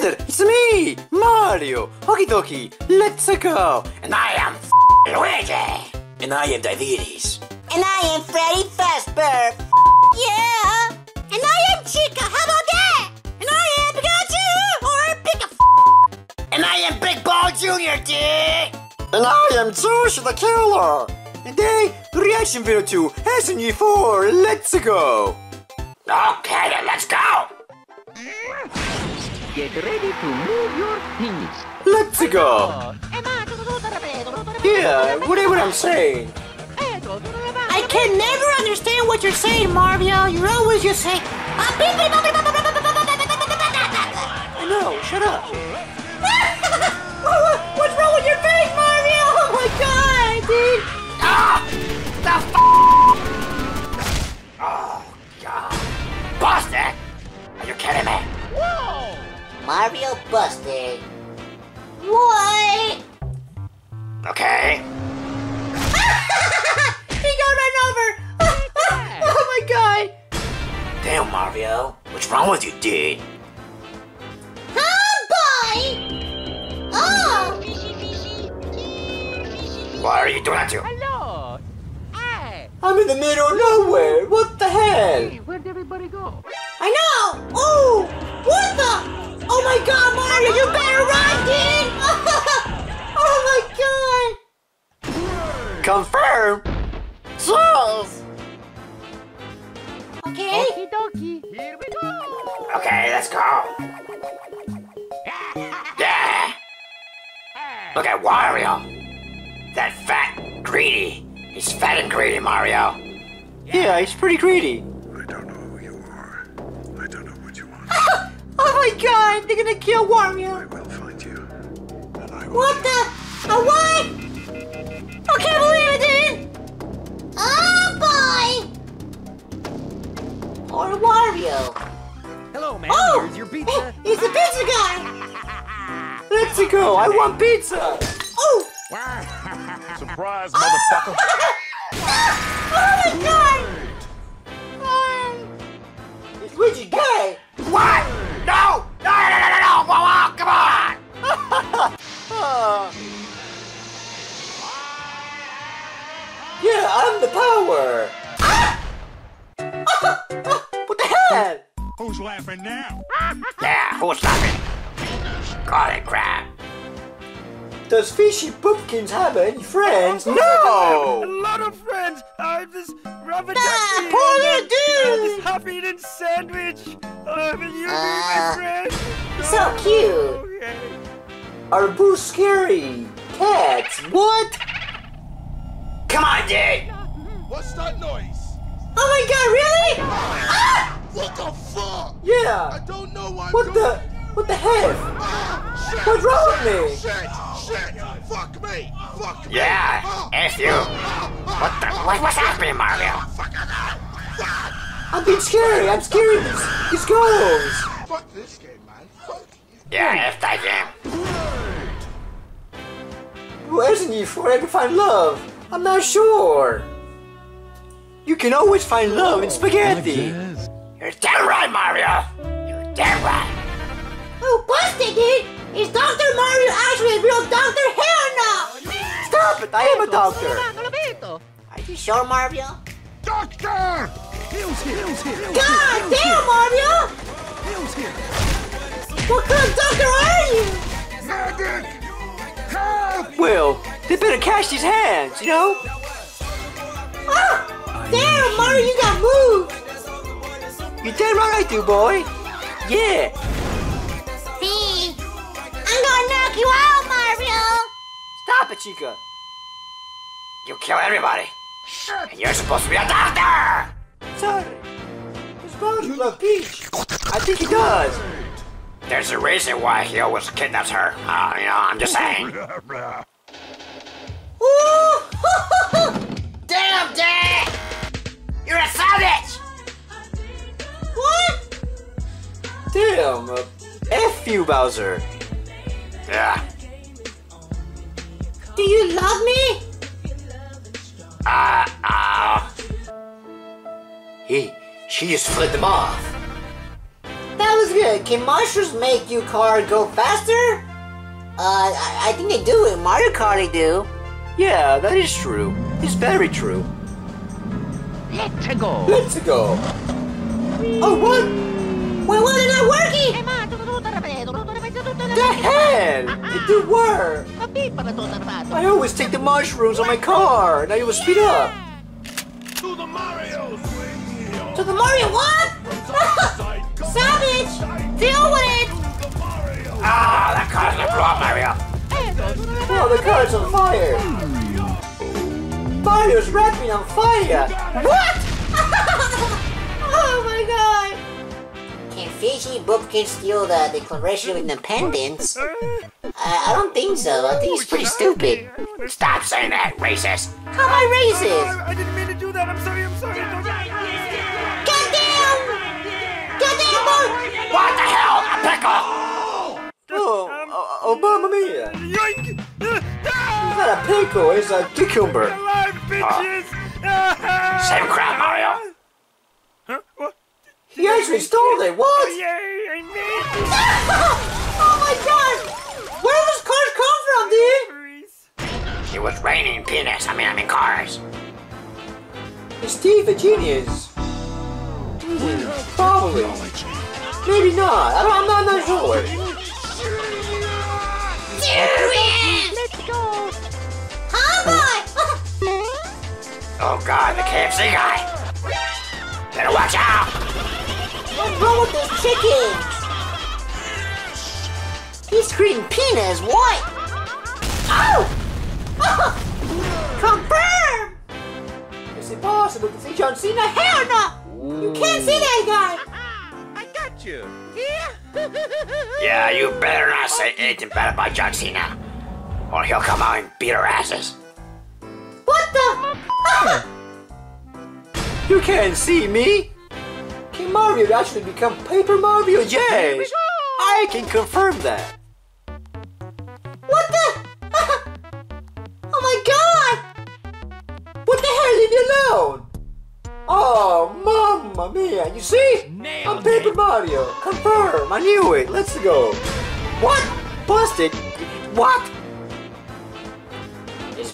Together, it's me, Mario. Okie dokie, let's go. And I am Luigi. And I am Diabetes. And I am Freddy Fazbear. Yeah. And I am Chica. How about that? And I am Pikachu or Pika. And I am Big Ball Jr., dude. And I am Josh the Killer. And they reaction video to SMG4. Let's go. Okay, then let's go. Get ready to move your knees. Let's go! Yeah, whatever I'm saying. I can never understand what you're saying, Mario. You're always just saying, I know, shut up. Mario busted. What? Okay. he got run over. oh my god. Damn, Mario. What's wrong with you, dude? Oh boy. Oh. Why are you doing that to? Hello. Hey, I'm in the middle of nowhere. What the hell? where'd everybody go? I know. Oh. What the? Oh my god, Mario, you better run, dude. oh my god. Confirm. Yes. Okay. Okie dokie. Here we go. Okay, let's go. Yeah. Look at Wario. That fat, greedy. He's fat and greedy, Mario. Yeah, he's pretty greedy. My god, they're gonna kill Wario. I will find you. And I will. What the? A what? I can't believe it, dude. Oh boy. Poor Wario. Hello, man. Oh, Here's your pizza. he's the pizza guy. Let's go. I want pizza. Oh. Surprise, motherfucker. Oh my god. Um, It's Luigi gay. What? I'm the power. Ah! what the hell? Who's laughing now? Yeah, who's laughing? Got it, crap. Does Fishy Boopkins have any friends? No! A lot of friends. I have this rubber Ah, ducky. poor and little uh, dude. this half-eaten sandwich. Uh, will you be Ah, my friend? so cute. Okay. Are boo scary? Cats? What? Come on, dude! What's that noise? Oh my god, really? Ah! What the fuck? Yeah. I don't know why. What the? What the heck? Ah, shit. What's wrong with me? Shit, shit. Fuck me. Fuck me. Yeah, Ah, if ah, you... Ah, ah, what the... What, what's happening, Mario? fuck it. I'm being scary. I'm scared of these, these ghosts. Fuck this game, man. Fuck. Yeah, if that game. Where's the need for ever find love? I'm not sure. You can always find love in spaghetti. You're damn right, Mario! You're damn right! Oh, busted, dude. Is Dr. Mario actually a real doctor? Hell no. Stop it! I am a doctor. Are you sure, Mario? Doctor! Hill's here. Hill's here. Hill's God damn, Mario! Hill's here. What kind of doctor are you? Medic! Help! Well, they better catch these hands, you know? Damn, Mario, you got moved! You damn right I do, boy. Yeah. See? I'm gonna knock you out, Mario! Stop it, Chica. You kill everybody! Sure. And you're supposed to be a doctor! Sorry. Does Bowser love Peach? I think he does. There's a reason why he always kidnaps her. Uh, you know, I'm just saying. Ooh! you, Bowser. Yeah. Do you love me? Uh, uh, Hey, she just flipped them off. That was good. Can mushrooms make your car go faster? Uh, I, I think they do. In Mario Kart, they do. Yeah, that is true. It's very true. Let's go. Let's go. Oh, what Well, why they're not working? The hell? It did work. I always take the mushrooms on my car. Now you will speed up. To the Mario. To the Mario what? Savage! Deal with it! Ah, that car's gonna blow up, Mario. Oh, the car's on fire. Mario's wrapping on fire. What? oh my god! Can Fishy Boopkins steal the Declaration of Independence? Uh, I don't think so. I think he's pretty stupid. Stop saying that, racist. How am I racist? I didn't mean to do that. I'm sorry. I'm sorry. Goddamn! Goddamn boy! What the hell? A pickle? Oh, uh, oh, mamma mia. Yoink! It's not a pickle, it's a cucumber. Alive, bitches! Same crap, Mario. Huh? What? He actually stole it. What? Yay! I made it! oh my god! Where does cars come from, dude? It was raining penis. I mean, I mean cars. Is Steve a genius? Probably. Maybe not. I don't, I'm not, I'm not sure. Let's go! Huh, boy? Oh god, the KFC guy. Better watch out. What's wrong with this chicken? He's screaming penis, what? Oh! Confirm! It's impossible to see John Cena. Hell no! You can't see that guy! I got you. Yeah! Yeah, you better not say anything bad about John Cena. Or he'll come out and beat our asses. What the? You can't see me. Can Mario actually become Paper Mario? Yes. I can confirm that. What the? oh my god! What the hell? Leave me alone. Oh, mamma mia. You see? Nailed I'm Paper it. Mario. Confirm. I knew it. Let's go. What? Busted? What?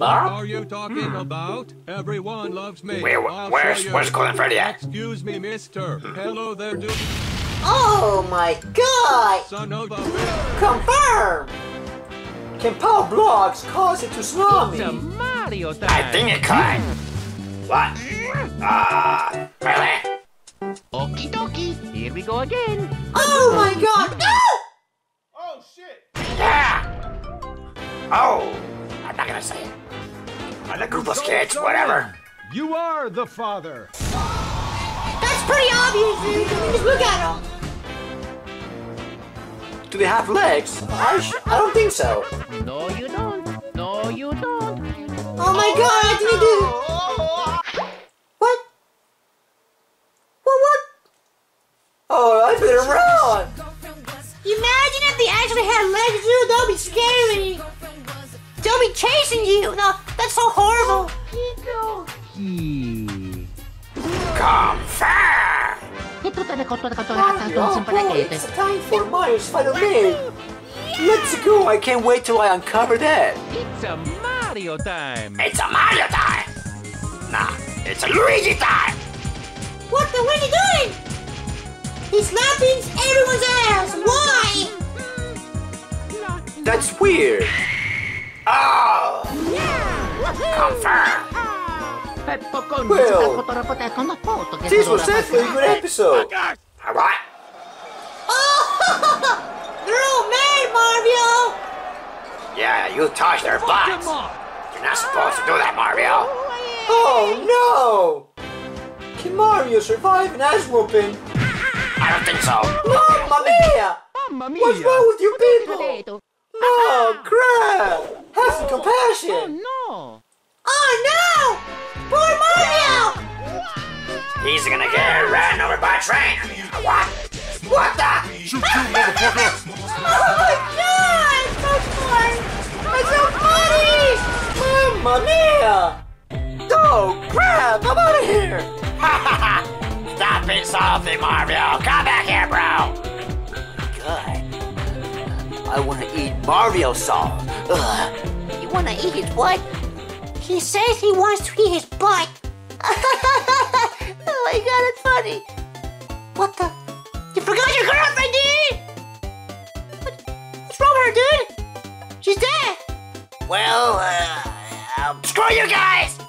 Is What are you talking hmm. about? Everyone loves me. Where- where's- show you. where's Golden Freddy at? Excuse me, mister. Hmm. Hello there, dude. Oh my god! Son of a. Confirm. Can power blocks cause it to It's a tsunami? Mario time. I think it can. What? Ah, really? Okie dokie. Here we go again. Oh my god! No! Oh shit! Yeah. Oh, I'm not gonna say it. Uh, the groupless kids, whatever. You are the father. That's pretty obvious, dude. I mean, just look at him. Do they have legs? I, sh- I don't think so. No, you don't. No, you don't. Oh my god, I didn't do What? What, what? Oh, I better run. Imagine if they actually had legs, dude. That would be scary. They'll be chasing you. No, that's so horrible. Confirm. Oh boy, it's time for Mario's final name. Let's go. I can't wait till I uncover that. It's a Mario time. It's a Mario time. Nah, it's a Luigi time. What the? What are you doing? He's slapping everyone's ass. Why? That's weird. Oh. Confirm. Well, this was definitely a good episode. What? Oh, they're all Mario. Yeah, you touched their butts. You're not supposed to do that, Mario. Oh no! Can Mario survive an ass whooping? I don't think so. Mamma mia! Mamma mia. What's wrong with you people? Oh crap! Have some compassion! No. Oh no! Poor Mario! He's gonna get ran over by a train. What? What the? Shoot, shoot, motherfucker! Oh my god! So smart! That's so funny! Mamma mia! Oh crap! I'm out of here! Ha ha ha! Stop being salty, Mario. Come back here, bro. Good. I want to eat Mario song. Ugh. You wanna eat his what? He says he wants to eat his butt. oh my god, it's funny. What the? You forgot your girlfriend, dude? What, what's wrong with her, dude? She's dead. Well, uh, um, screw you guys!